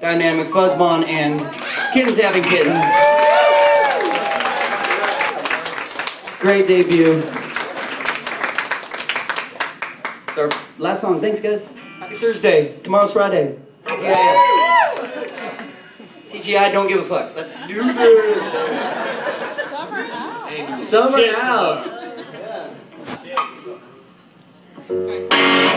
Dynamic Fuzzbon and Kittens Having Kittens. Great debut. It's our last song. Thanks, guys. Happy Thursday. Tomorrow's Friday. Yeah. TGI, don't give a fuck. Let's do this. Summer out. Summer out. Yeah.